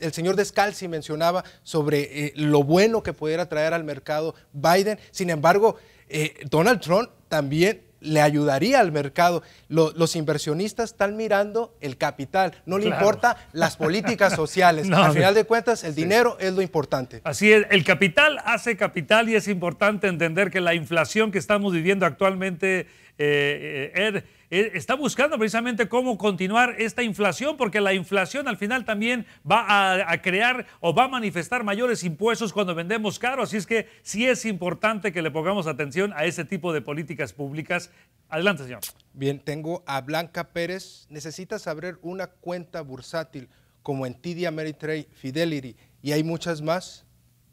el señor Descalzi mencionaba sobre eh, lo bueno que pudiera traer al mercado Biden. Sin embargo, eh, Donald Trump también le ayudaría al mercado. los inversionistas están mirando el capital, no le importa las políticas sociales. (laughs) Al final de cuentas, el dinero es lo importante. Así es, el capital hace capital y es importante entender que la inflación que estamos viviendo actualmente, eh, eh eh, está buscando precisamente cómo continuar esta inflación, porque la inflación al final también va a, crear o va a manifestar mayores impuestos cuando vendemos caro. Así es que sí es importante que le pongamos atención a ese tipo de políticas públicas. Adelante, señor. Bien, tengo a Blanca Pérez. Necesitas abrir una cuenta bursátil como en TD Ameritrade Fidelity y hay muchas más.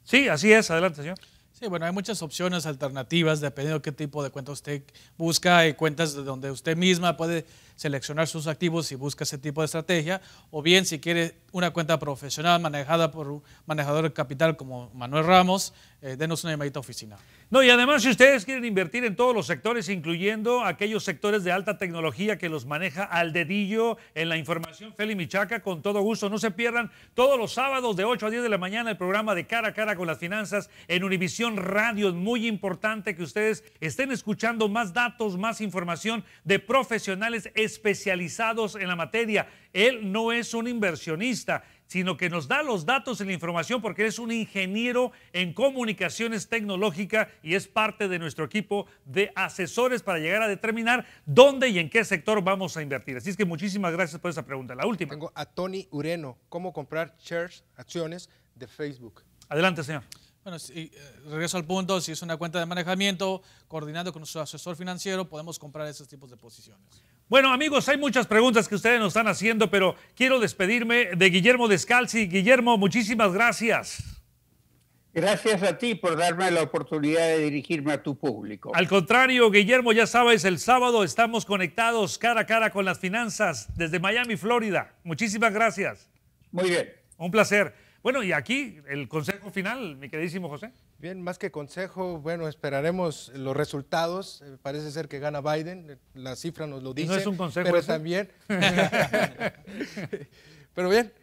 Sí, así es. Adelante, señor. Sí, bueno, hay muchas opciones alternativas dependiendo de qué tipo de cuenta usted busca. Hay cuentas de donde usted misma puede seleccionar sus activos y busca ese tipo de estrategia. O bien, si quiere una cuenta profesional manejada por un manejador de capital como Manuel Ramos, eh, denos una llamadita oficina. No, y además si ustedes quieren invertir en todos los sectores, incluyendo aquellos sectores de alta tecnología que los maneja al dedillo en la información Feli Michaca, con todo gusto, no se pierdan todos los sábados de 8 a 10 de la mañana el programa de Cara a Cara con las Finanzas en Univisión Radio. Es muy importante que ustedes estén escuchando más datos, más información de profesionales especializados en la materia. Él no es un inversionista sino que nos da los datos y la información porque es un ingeniero en comunicaciones tecnológicas y es parte de nuestro equipo de asesores para llegar a determinar dónde y en qué sector vamos a invertir. Así es que muchísimas gracias por esa pregunta. La última. Tengo a Tony Ureno, ¿cómo comprar shares, acciones de Facebook? Adelante, señor. Bueno, si, eh, regreso al punto, si es una cuenta de manejamiento, coordinando con nuestro asesor financiero, podemos comprar esos tipos de posiciones. Bueno, amigos, hay muchas preguntas que ustedes nos están haciendo, pero quiero despedirme de Guillermo Descalzi. Guillermo, muchísimas gracias. Gracias a ti por darme la oportunidad de dirigirme a tu público. Al contrario, Guillermo, ya sabes, el sábado estamos conectados cara a cara con las finanzas desde Miami, Florida. Muchísimas gracias. Muy bien. Un placer. Bueno, y aquí el consejo final, mi queridísimo José. Bien, más que consejo, bueno, esperaremos los resultados. Eh, parece ser que gana Biden, eh, la cifra nos lo dice. no es un consejo. Pero también. (laughs) (laughs) pero bien,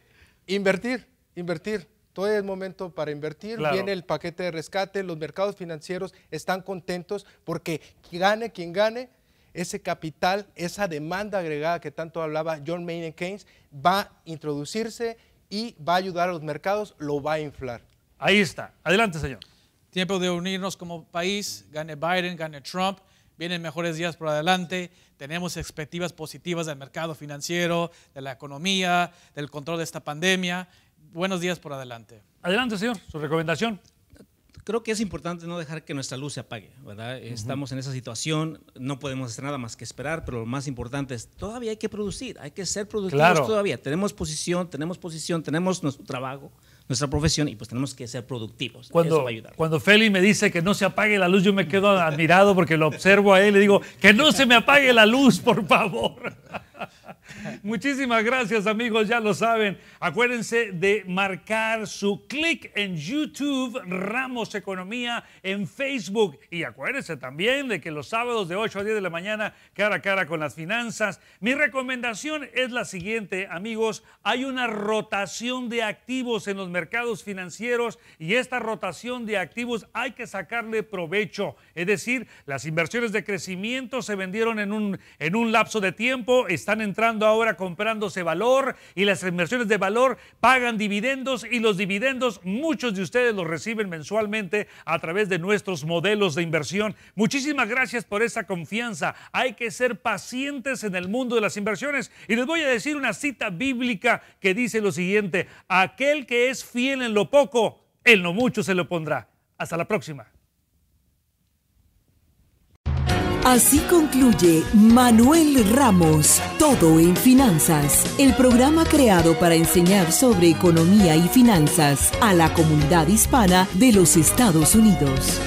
invertir, invertir. Todo es momento para invertir. Viene el paquete de rescate. Los mercados financieros están contentos porque gane quien gane, ese capital, esa demanda agregada que tanto hablaba John Maynard Keynes, va a introducirse y va a ayudar a los mercados, lo va a inflar. Ahí está. Adelante, señor. Tiempo de unirnos como país, gane Biden, gane Trump, vienen mejores días por adelante, tenemos expectativas positivas del mercado financiero, de la economía, del control de esta pandemia. Buenos días por adelante. Adelante, señor, su recomendación creo que es importante no dejar que nuestra luz se apague, ¿verdad? Estamos en esa situación, no podemos hacer nada más que esperar, pero lo más importante es, todavía hay que producir, hay que ser productivos todavía. Tenemos posición, tenemos posición, tenemos nuestro trabajo, nuestra profesión y pues tenemos que ser productivos. Cuando, Eso va a ayudar. Cuando Feli me dice que no se apague la luz, yo me quedo admirado porque lo observo a él y le digo, que no se me apague la luz, por favor. (laughs) Muchísimas gracias amigos, ya lo saben. Acuérdense de marcar su clic en YouTube, Ramos Economía, en Facebook. Y acuérdense también de que los sábados de 8 a 10 de la mañana, cara a cara con las finanzas. Mi recomendación es la siguiente, amigos. Hay una rotación de activos en los mercados financieros y esta rotación de activos hay que sacarle provecho. Es decir, las inversiones de crecimiento se vendieron en un, en un lapso de tiempo, están entrando ahora comprándose valor y las inversiones de valor pagan dividendos y los dividendos muchos de ustedes los reciben mensualmente a través de nuestros modelos de inversión. Muchísimas gracias por esa confianza. Hay que ser pacientes en el mundo de las inversiones y les voy a decir una cita bíblica que dice lo siguiente, aquel que es fiel en lo poco, en lo mucho se lo pondrá. Hasta la próxima. Así concluye Manuel Ramos, Todo en Finanzas, el programa creado para enseñar sobre economía y finanzas a la comunidad hispana de los Estados Unidos.